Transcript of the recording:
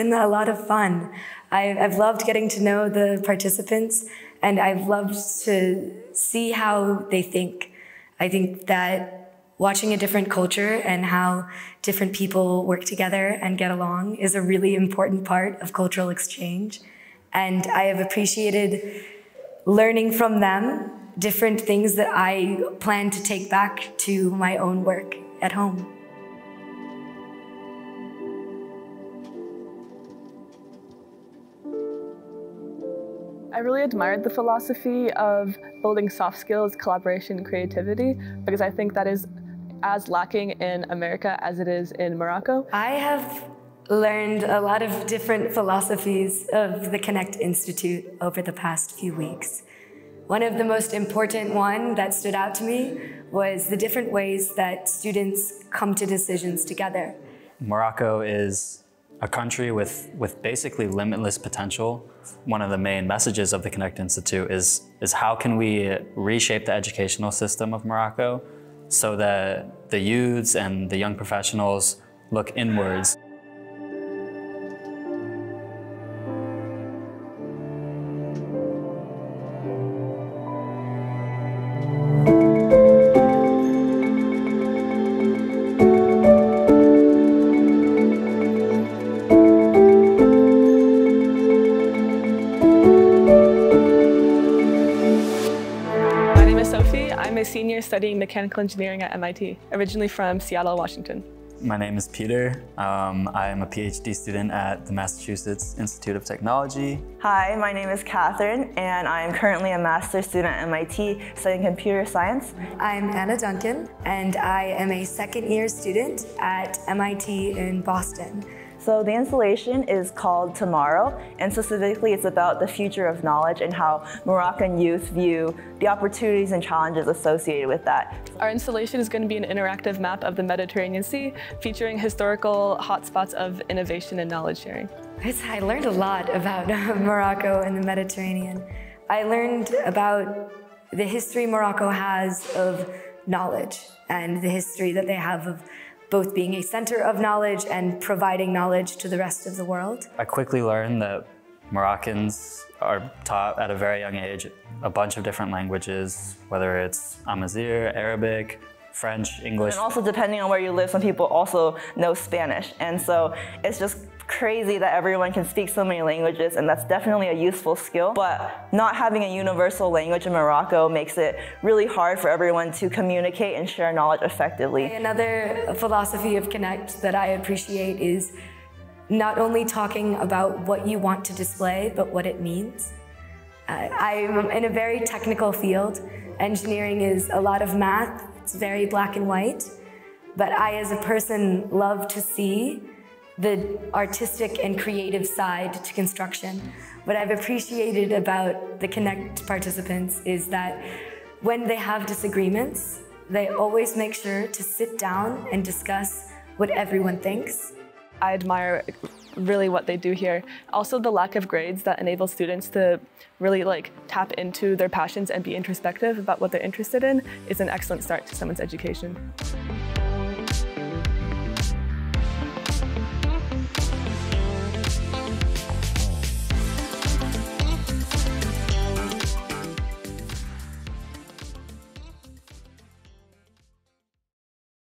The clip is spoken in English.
been a lot of fun. I, I've loved getting to know the participants and I've loved to see how they think. I think that watching a different culture and how different people work together and get along is a really important part of cultural exchange. And I have appreciated learning from them different things that I plan to take back to my own work at home. I really admired the philosophy of building soft skills, collaboration, creativity because I think that is as lacking in America as it is in Morocco. I have learned a lot of different philosophies of the Connect Institute over the past few weeks. One of the most important one that stood out to me was the different ways that students come to decisions together. Morocco is a country with, with basically limitless potential. One of the main messages of the Connect Institute is, is how can we reshape the educational system of Morocco so that the youths and the young professionals look inwards. I'm a senior studying mechanical engineering at MIT, originally from Seattle, Washington. My name is Peter. Um, I am a PhD student at the Massachusetts Institute of Technology. Hi, my name is Catherine, and I am currently a master's student at MIT studying computer science. I'm Anna Duncan, and I am a second year student at MIT in Boston. So the installation is called Tomorrow, and specifically it's about the future of knowledge and how Moroccan youth view the opportunities and challenges associated with that. Our installation is going to be an interactive map of the Mediterranean Sea, featuring historical hotspots of innovation and knowledge sharing. I learned a lot about uh, Morocco and the Mediterranean. I learned about the history Morocco has of knowledge and the history that they have of both being a center of knowledge and providing knowledge to the rest of the world. I quickly learned that Moroccans are taught at a very young age a bunch of different languages, whether it's Amazigh, Arabic, French, English. And also depending on where you live, some people also know Spanish. And so it's just crazy that everyone can speak so many languages and that's definitely a useful skill. But not having a universal language in Morocco makes it really hard for everyone to communicate and share knowledge effectively. Another philosophy of Connect that I appreciate is not only talking about what you want to display, but what it means. Uh, I'm in a very technical field. Engineering is a lot of math, it's very black and white. But I, as a person, love to see the artistic and creative side to construction. What I've appreciated about the Connect participants is that when they have disagreements, they always make sure to sit down and discuss what everyone thinks. I admire really what they do here. Also the lack of grades that enable students to really like tap into their passions and be introspective about what they're interested in is an excellent start to someone's education.